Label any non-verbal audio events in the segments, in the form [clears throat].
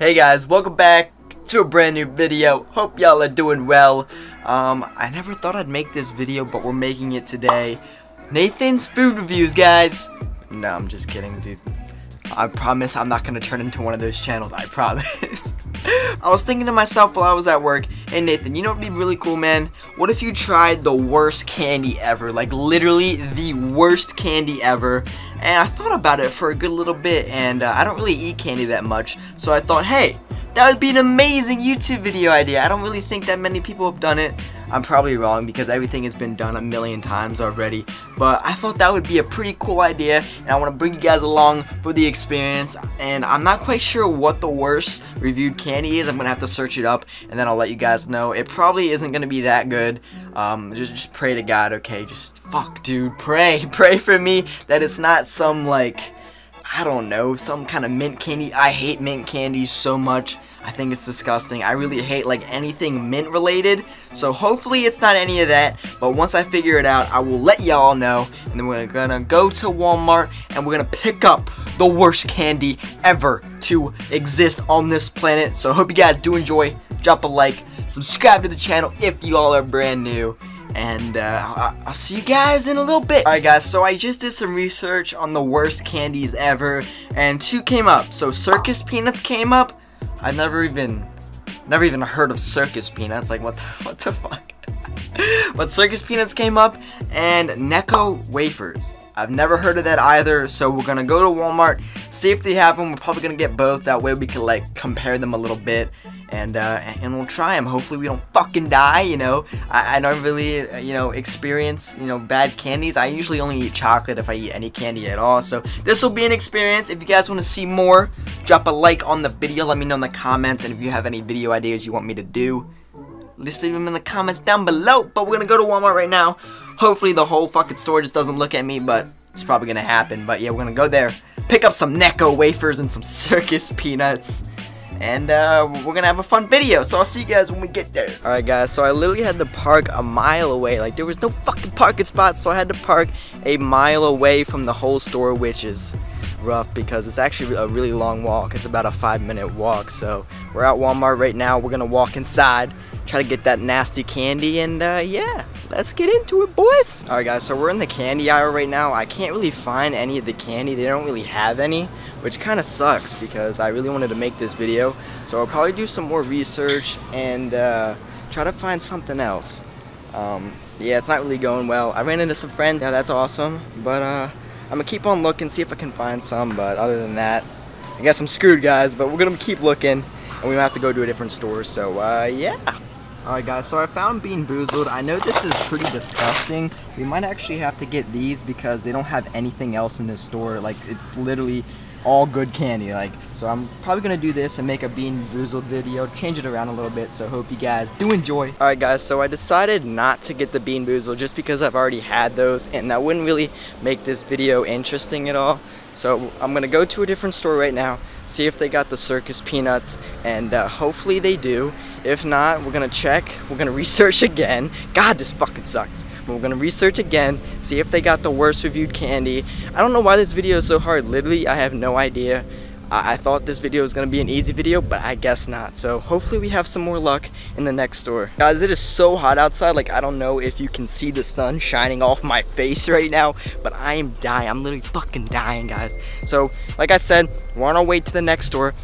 Hey guys, welcome back to a brand new video. Hope y'all are doing well. Um, I never thought I'd make this video, but we're making it today. Nathan's food reviews, guys. No, I'm just kidding, dude. I promise I'm not gonna turn into one of those channels, I [laughs] promise. I was thinking to myself while I was at work, hey Nathan, you know what would be really cool, man? What if you tried the worst candy ever? Like, literally the worst candy ever. And I thought about it for a good little bit, and uh, I don't really eat candy that much, so I thought, hey, that would be an amazing YouTube video idea. I don't really think that many people have done it. I'm probably wrong because everything has been done a million times already. But I thought that would be a pretty cool idea and I want to bring you guys along for the experience. And I'm not quite sure what the worst reviewed candy is. I'm going to have to search it up and then I'll let you guys know. It probably isn't going to be that good. Um, just, just pray to God, okay? Just fuck, dude. Pray. [laughs] Pray for me that it's not some like I don't know, some kind of mint candy. I hate mint candies so much. I think it's disgusting. I really hate like anything mint related. So hopefully it's not any of that. But once I figure it out, I will let y'all know. And then we're gonna go to Walmart and we're gonna pick up the worst candy ever to exist on this planet. So hope you guys do enjoy. Drop a like, subscribe to the channel if you all are brand new and uh, I'll see you guys in a little bit. Alright guys, so I just did some research on the worst candies ever, and two came up. So Circus Peanuts came up. I've never even, never even heard of Circus Peanuts. Like what the, [laughs] what the fuck? [laughs] but Circus Peanuts came up, and Necco Wafers. I've never heard of that either, so we're gonna go to Walmart, see if they have them. We're probably gonna get both. That way we can like compare them a little bit and uh, and we'll try them. Hopefully we don't fucking die. You know, I, I don't really you know experience you know bad candies. I usually only eat chocolate if I eat any candy at all. So this will be an experience. If you guys want to see more, drop a like on the video. Let me know in the comments, and if you have any video ideas you want me to do. Just leave them in the comments down below. But we're gonna go to Walmart right now. Hopefully the whole fucking store just doesn't look at me, but it's probably gonna happen. But yeah, we're gonna go there, pick up some Necco wafers and some [laughs] circus peanuts and uh, we're gonna have a fun video. So I'll see you guys when we get there. All right, guys. So I literally had to park a mile away. Like there was no fucking parking spots, so I had to park a mile away from the whole store, which is rough because it's actually a really long walk. It's about a five minute walk. So we're at Walmart right now. We're gonna walk inside, try to get that nasty candy, and uh, yeah, let's get into it, boys. All right, guys. So we're in the candy aisle right now. I can't really find any of the candy. They don't really have any which kind of sucks because I really wanted to make this video. So I'll probably do some more research and uh, try to find something else. Um, yeah, it's not really going well. I ran into some friends, yeah, that's awesome. But uh, I'm gonna keep on looking, see if I can find some. But other than that, I guess I'm screwed, guys. But we're gonna keep looking, and we might have to go to a different store. So uh, yeah. Alright guys, so I found Bean Boozled. I know this is pretty disgusting. We might actually have to get these because they don't have anything else in this store. Like, it's literally all good candy like so I'm probably gonna do this and make a bean boozled video change it around a little bit so hope you guys do enjoy. Alright guys so I decided not to get the bean boozled just because I've already had those and that wouldn't really make this video interesting at all. So I'm gonna go to a different store right now see if they got the circus peanuts and uh, hopefully they do. If not we're gonna check we're gonna [laughs] research again. God this fucking sucks we're gonna research again, see if they got the worst reviewed candy. I don't know why this video is so hard. Literally, I have no idea. I, I thought this video was gonna be an easy video, but I guess not. So hopefully we have some more luck in the next store. Guys, it is so hot outside. Like, I don't know if you can see the sun shining off my [laughs] face right now, but I am dying. I'm literally fucking dying, guys. So, like I said, we're on our way to the next store.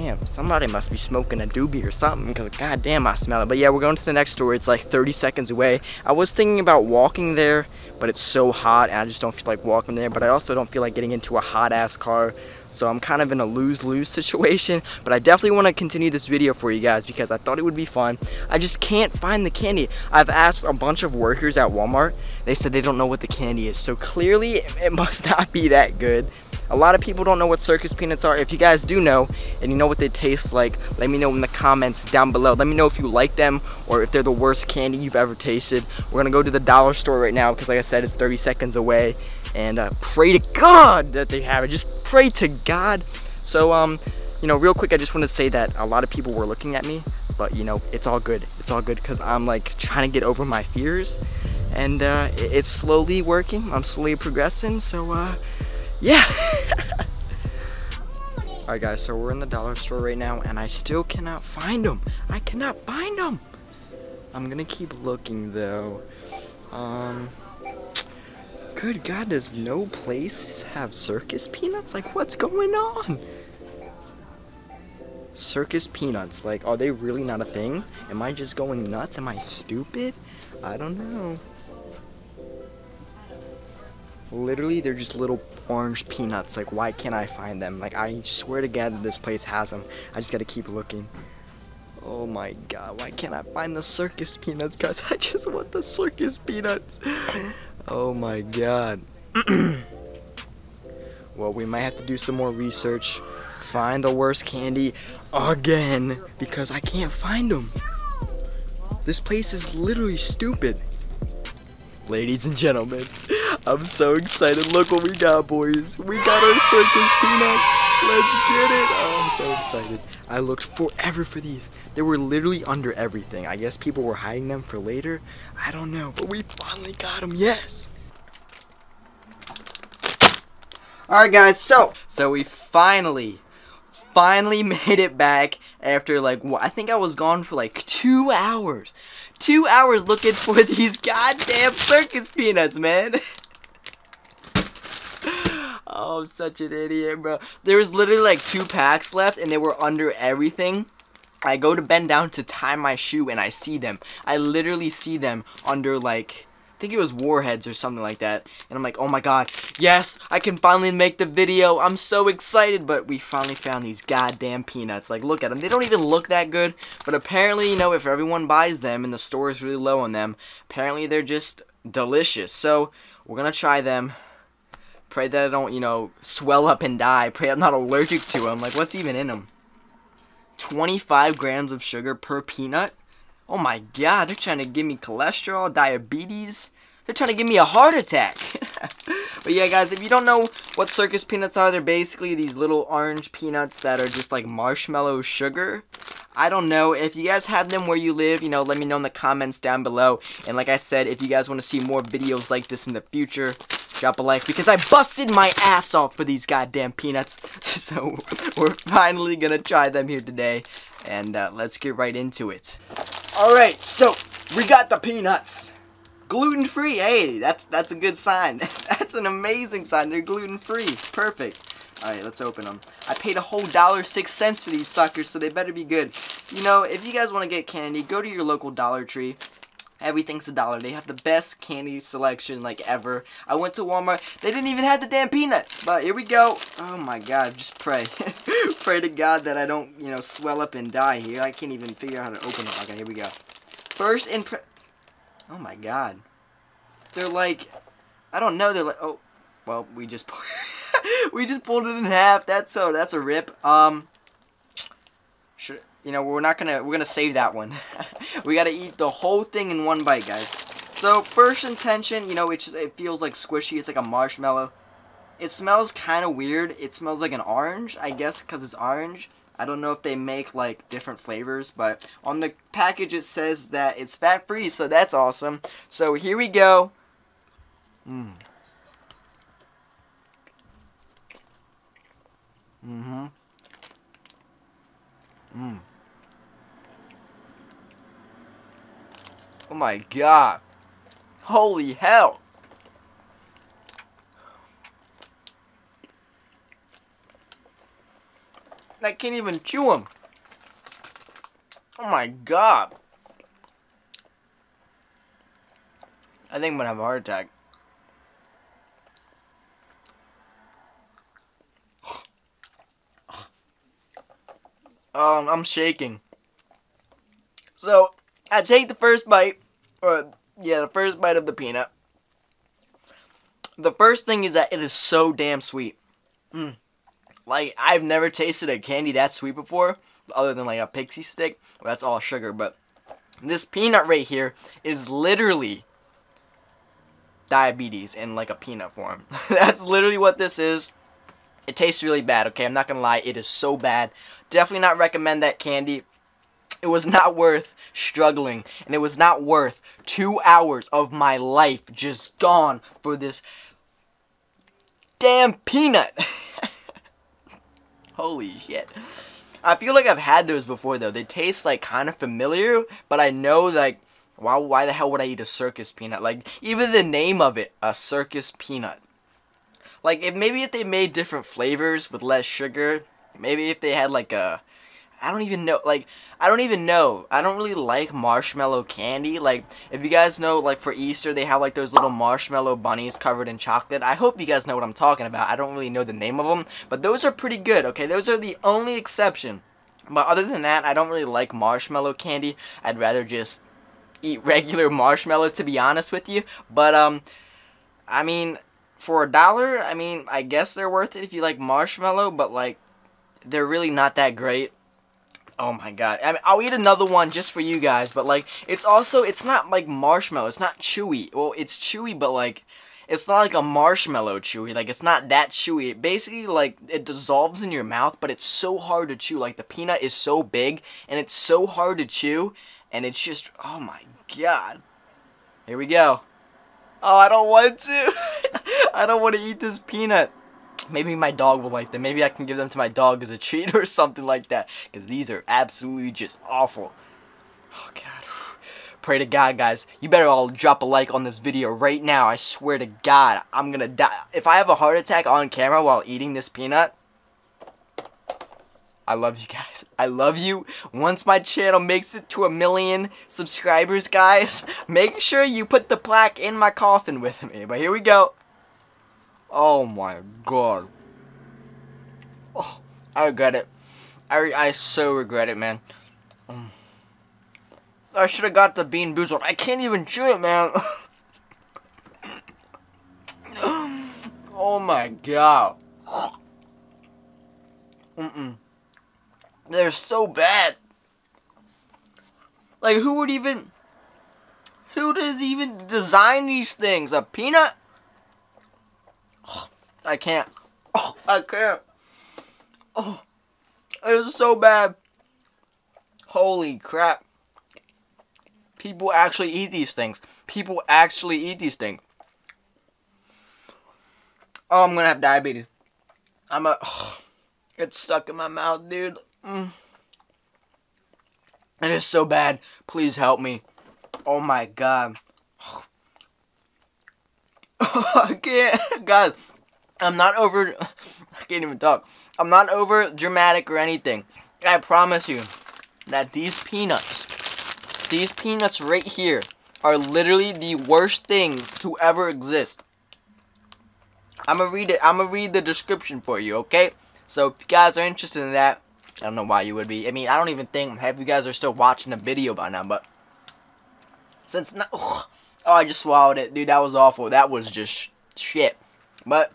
Damn, somebody must be smoking a doobie or something because goddamn I smell it. But yeah, we're going to the next store. It's like 30 seconds away. I was thinking about walking there, but it's so hot and I just don't feel like walking there. But I also don't feel like getting into a hot ass car. So I'm kind of in a lose-lose [laughs] situation. But I definitely want to continue this video for you guys because I thought it would be fun. I just can't find the candy. I've asked a bunch of workers at Walmart. They said they don't know what the candy is. So clearly [laughs] it must not be that good. A lot of people don't know what circus peanuts are. If you guys do know and you know what they taste like, let me know in the comments down below. Let me know if you like them or if they're the worst candy you've ever tasted. We're gonna go to the dollar store right now because like I said, it's 30 seconds away. And uh, pray to God that they have it. Just pray to God. So, um, you know, real quick, I just want to say that a lot of people were looking at me, but you know, it's all good. It's all good because I'm like trying to get over my fears and uh, it's slowly working. I'm slowly progressing. So, uh, yeah. [laughs] Alright guys, so we're in the dollar store right now and I still cannot find them. I cannot find them. I'm gonna keep looking though. Um, good God, does no place have circus peanuts? Like what's going on? Circus peanuts, like are they really not a thing? Am I just going nuts? Am I stupid? I don't know. Literally, they're just little orange peanuts. Like, why can't I find them? Like, I swear to God that this place has them. I just gotta keep looking. Oh my god, why can't I find the circus peanuts, guys? [laughs] I just want the circus peanuts. Oh my god. [clears throat] well, we might have to do some more research. Find the worst candy again because I can't find them. This place is literally stupid. Ladies and gentlemen, I'm so excited. Look what we got, boys. We got our circus peanuts. Let's get it. Oh, I'm so excited. I looked forever for these. They were literally under everything. I guess people were hiding them for later. I don't know, but we finally got them. Yes. Alright guys, so so we finally finally [laughs] made it back after like I think I was gone for like 2 hours. 2 hours looking for [laughs] these goddamn circus peanuts, man. [laughs] oh, I'm such an idiot, bro. There was literally like two packs left and they were under everything. I go to bend down to tie my shoe and I see them. I literally see them under like I think it was Warheads or something like that. And I'm like, oh my god, yes, I can finally make the video. I'm so excited. But we finally found these goddamn peanuts. Like, look at them. They don't even look that good. But apparently, you know, if everyone buys them and the store is really low on them, apparently they're just delicious. So, we're to try them. Pray that I don't, you know, swell up and die. Pray I'm not allergic to them. Like, what's even in them? 25 grams of sugar per peanut? Oh my god, they're trying to give me cholesterol, diabetes. They're trying to give me a heart attack. [laughs] but yeah, guys, if you don't know what circus peanuts are, they're basically these little orange peanuts that are just like marshmallow sugar. I don't know. If you guys have them where you live, you know, let me know in the comments down below. And like I said, if you guys want to see more videos like this in the future, drop a like because I busted my ass off for these goddamn peanuts. [laughs] so we're finally to try them here today. And uh, let's get right into it. Alright, so we got the peanuts. Gluten free. Hey, that's that's a good sign. [laughs] that's an amazing sign. They're gluten free. Perfect. Alright, let's open them. I paid a whole dollar six cents for these suckers, so they better be good. You know, if you guys want to get candy, go to your local Dollar Tree. Everything's a dollar. They have the best candy selection like ever. I went to Walmart. They didn't even have the damn peanuts. But here we go. Oh my god. Just pray. [laughs] pray to God that I don't, you know, swell up and die here. I can't even figure out how to open it. Okay, here we go. First impression. Oh my god. They're like, I don't know. They're like, oh, well, we just, [laughs] we just pulled it in half. That's so, that's a rip. Um, you know, we're not gonna, we're gonna save that one. [laughs] we gotta eat the whole thing in one bite, guys. So, first intention, you know, it, just, it feels like squishy. It's like a marshmallow. It smells kind of weird. It smells like an orange, I guess, because it's orange. I don't know if they make, like, different flavors, but on the package it says that it's fat-free, so that's awesome. So, here we go. Mmm. Mm-hmm. Mmm. Oh my god. Holy hell. I can't even chew them. Oh my god. I think I'm gonna have a heart attack. [sighs] Um, I'm shaking. So, I take the first bite, yeah, the first bite of the peanut. The first thing is that it is so damn sweet. Mm. Like, I've never tasted a candy that sweet before, other than, like, a pixie stick. Well, that's all sugar, but this peanut right here is literally diabetes in, like, a peanut form. [laughs] that's literally what this is. It tastes really bad, okay? I'm not gonna lie, it is so bad. Definitely not recommend that candy. It was not worth struggling, and it was not worth two hours of my life just gone for this damn peanut. [laughs] Holy shit. I feel like I've had those before though. They taste like kind of familiar, but I know like why why the hell would I eat a circus peanut? Like even the name of it, a circus peanut. Like if maybe if they made different flavors with less sugar, maybe if they had like a I don't even know. Like, I don't even know. I don't really like marshmallow candy. Like, if you guys know, like, for Easter, they have, like, those little marshmallow bunnies covered in chocolate. I hope you guys know what I'm talking about. I don't really know the name of them. But those are pretty good, okay? Those are the only exception. But other than that, I don't really like marshmallow candy. I'd rather just eat regular marshmallow, to be honest with you. But, um, I mean, for a dollar, I mean, I guess they're worth it if you like marshmallow. But, like, they're really not that great. Oh my god. I mean, I'll eat another one just for you guys, but like, it's also, it's not like marshmallow. It's not chewy. Well, it's chewy, but like, it's not like a marshmallow chewy. Like, it's not that chewy. It basically, like, it dissolves in your mouth, but it's so hard to chew. Like, the peanut is so big, and it's so hard to chew, and it's just, oh my god. Here we go. Oh, I don't want to. [laughs] I don't want to eat this peanut. Maybe my dog will like them. Maybe I can give them to my dog as a treat [laughs] or something like that. Because these are absolutely just awful. Oh, God. [sighs] Pray to God, guys. You better all drop a like on this video right now. I swear to God, I'm gonna die. If I have a heart attack on camera while eating this peanut, I love you guys. I love you. Once my channel makes it to a million subscribers, guys, [laughs] make sure you put the plaque in my coffin with me. But here we go. Oh my god. Oh, I regret it. I, I so regret it, man. Um, I should have got the bean boozled. I can't even chew it, man. [laughs] oh my god. Mm-mm. They're so bad. Like, who would even... Who does even design these things? A peanut? I can't. Oh, I can't. Oh, it's so bad. Holy crap. People actually eat these things. People actually eat these things. Oh, I'm gonna have diabetes. I'm a. Oh, [sighs] it's stuck in my mouth, dude. Mm. It is so bad. Please help me. Oh my god. I can't. [laughs] Guys, I'm not over, [laughs] I can't even talk. I'm not over dramatic or anything. I promise you that these peanuts, these peanuts right here, are literally the worst things to ever exist. I'm gonna read it. I'm gonna read the description for you, okay? So if you guys are interested in that, I don't know why you would be. I mean, I don't even think half you guys are still watching the video by now, but since not, ugh, oh, I just swallowed it, dude. That was awful. That was just shit. But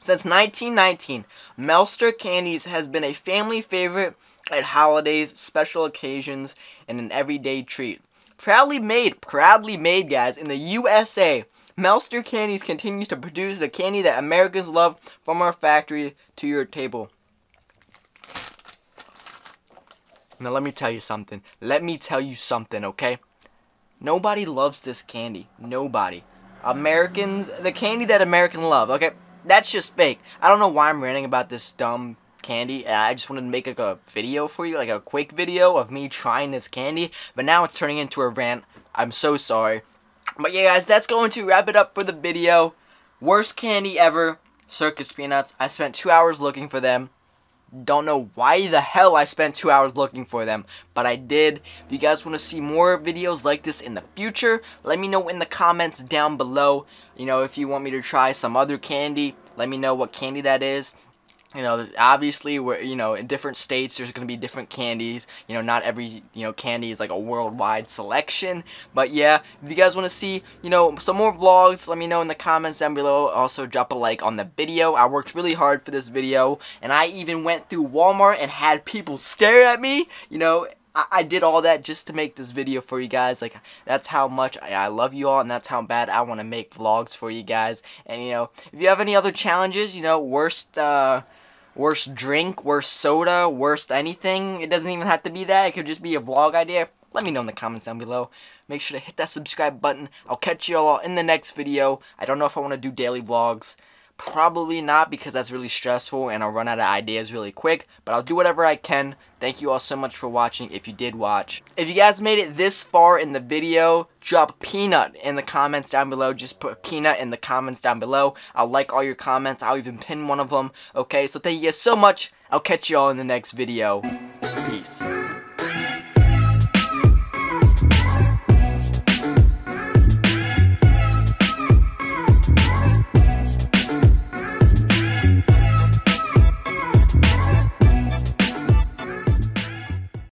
since 1919, Melster Candies has been a family favorite at holidays, special occasions, and an everyday treat. Proudly made, proudly made, guys, in the USA, Melster Candies continues to produce the candy that Americans love from our factory to your table. Now let me tell you something. Let me tell you something, okay? Nobody loves this candy. Nobody. Americans, the candy that Americans love, okay? that's just fake. I don't know why I'm ranting about this dumb candy. Uh, I just wanted to make like a video for you, like a quick video of me trying this candy. But now it's turning into a rant. I'm so sorry. But yeah, guys, that's going to wrap it up for the video. Worst candy ever, Circus Peanuts. I spent two hours looking for them. Don't know why the hell I spent two hours looking for them, but I did. If you guys want to see more videos like this in the future, let me know in the comments down below. You know, if you want me to try some other candy, let me know what candy that is you know, obviously, we're, you know, in different states, there's going to be different candies. You know, not every, you know, candy is like a worldwide selection. But yeah, if you guys want to see, you know, some more vlogs, let me know in the comments down below. Also, drop a like on the video. I worked really hard for this video. And I even went through Walmart and had people stare at me. You know, I, did all that just to make this video for you guys. Like, that's how much I, I love you all, and that's how bad I want to make vlogs for you guys. And, you know, if you have any other challenges, you know, worst, uh worst drink, worst soda, worst anything. It doesn't even have to be that. It could just be a vlog idea. Let me know in the comments down below. Make sure to hit that subscribe button. I'll catch you all in the next video. I don't know if I want to do daily vlogs. Probably not because that's really stressful and I'll run out of ideas really quick, but I'll do whatever I can. Thank you all so much for watching if you did watch. If you guys made it this far in the video, drop peanut in the comments down below. Just put peanut in the comments down below. I'll like all your comments. I'll even pin one of them. Okay, so thank you guys so much. I'll catch you all in the next video. Peace.